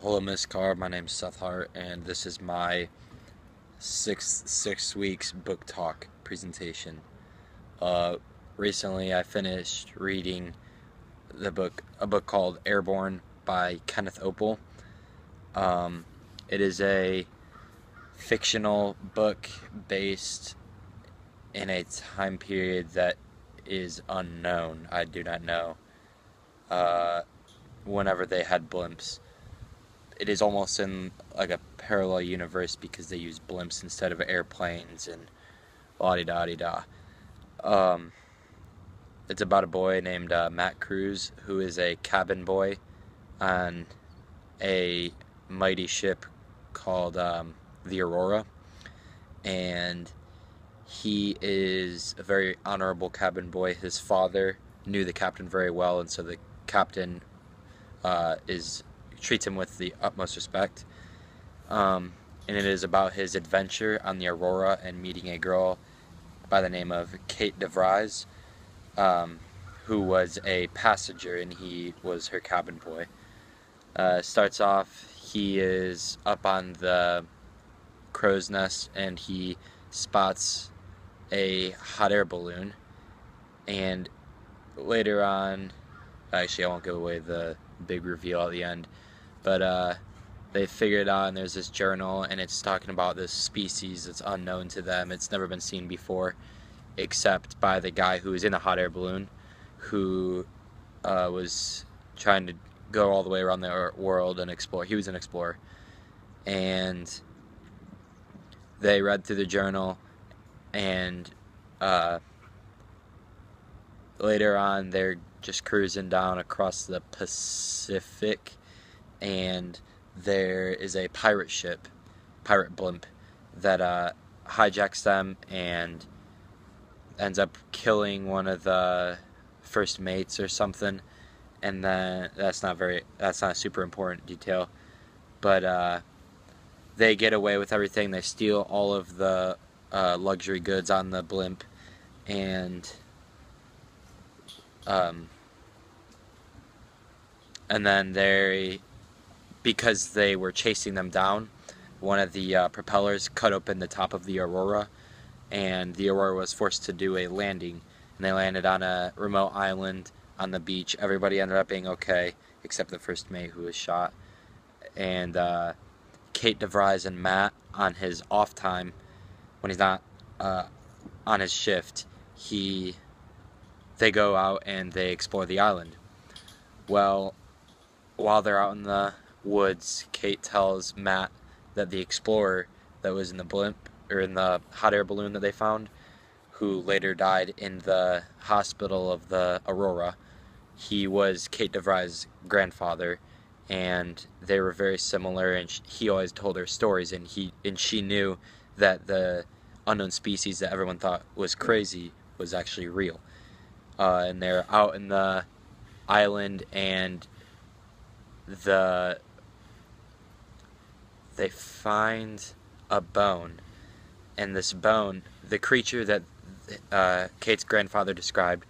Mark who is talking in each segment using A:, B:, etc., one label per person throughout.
A: Hello, Miss Carr. My name's Seth Hart, and this is my six six weeks book talk presentation. Uh, recently, I finished reading the book, a book called Airborne by Kenneth Oppel. Um, it is a fictional book based in a time period that is unknown. I do not know. Uh, whenever they had blimps it is almost in like a parallel universe because they use blimps instead of airplanes and la di da di da. Um, it's about a boy named uh, Matt Cruse who is a cabin boy on a mighty ship called um, the Aurora, and he is a very honorable cabin boy. His father knew the captain very well, and so the captain uh, is treats him with the utmost respect. Um, and it is about his adventure on the Aurora and meeting a girl by the name of Kate DeVries, um, who was a passenger and he was her cabin boy. Uh, starts off, he is up on the crow's nest and he spots a hot air balloon. And later on, actually, I won't give away the big reveal at the end but uh, they figured out and there's this journal and it's talking about this species that's unknown to them. It's never been seen before except by the guy who was in a hot air balloon who uh, was trying to go all the way around the world and explore he was an explorer. And they read through the journal and uh, later on they're just cruising down across the pacific and there is a pirate ship, pirate blimp, that uh, hijacks them and ends up killing one of the first mates or something. And then that's not very that's not a super important detail, but uh, they get away with everything. They steal all of the uh, luxury goods on the blimp, and um, and then they because they were chasing them down, one of the uh, propellers cut open the top of the Aurora, and the Aurora was forced to do a landing. And they landed on a remote island on the beach. Everybody ended up being okay, except the first mate who was shot. And uh, Kate DeVries and Matt, on his off time, when he's not uh, on his shift, he they go out and they explore the island. Well, while they're out in the woods, Kate tells Matt that the explorer that was in the blimp or in the hot air balloon that they found, who later died in the hospital of the Aurora, he was Kate DeVries' grandfather, and they were very similar. And he always told her stories, and he and she knew that the unknown species that everyone thought was crazy was actually real. Uh, and they're out in the island, and the they find a bone, and this bone, the creature that uh, Kate's grandfather described,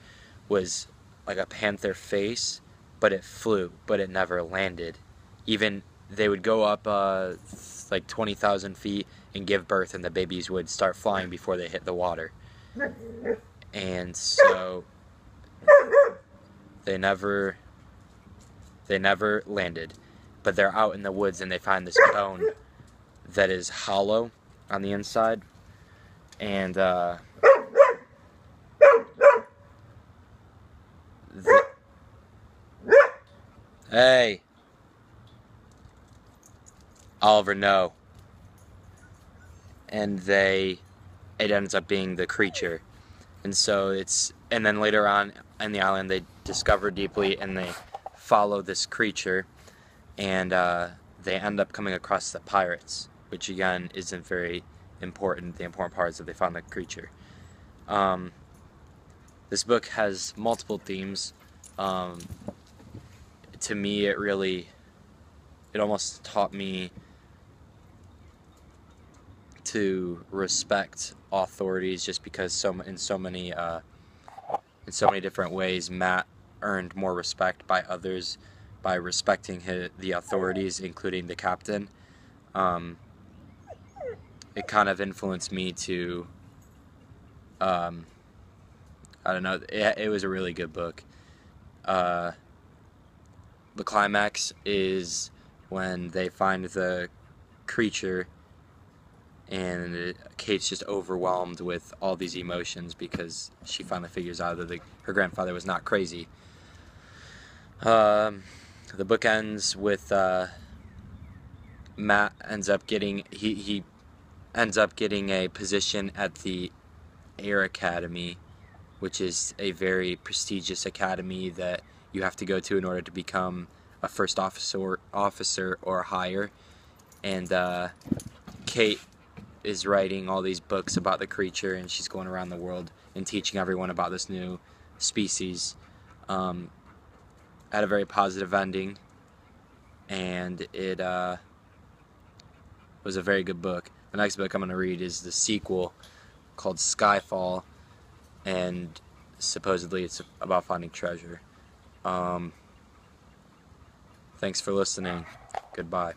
A: was like a panther face, but it flew, but it never landed. Even they would go up uh, like 20,000 feet and give birth, and the babies would start flying before they hit the water. And so they never they never landed but they're out in the woods and they find this bone that is hollow on the inside. And uh, hey, Oliver, no. And they, it ends up being the creature. And so it's, and then later on in the island, they discover deeply and they follow this creature and uh, they end up coming across the pirates, which again isn't very important. The important part is that they found the creature. Um, this book has multiple themes. Um, to me, it really, it almost taught me to respect authorities, just because so in so many uh, in so many different ways, Matt earned more respect by others by respecting his, the authorities, including the captain. Um, it kind of influenced me to, um, I don't know, it, it was a really good book. Uh, the climax is when they find the creature and Kate's just overwhelmed with all these emotions because she finally figures out that the, her grandfather was not crazy. Um, the book ends with uh, Matt ends up getting he he ends up getting a position at the Air Academy, which is a very prestigious academy that you have to go to in order to become a first officer officer or higher. And uh, Kate is writing all these books about the creature, and she's going around the world and teaching everyone about this new species. Um, had a very positive ending, and it uh, was a very good book. The next book I'm going to read is the sequel called Skyfall, and supposedly it's about finding treasure. Um, thanks for listening. Goodbye.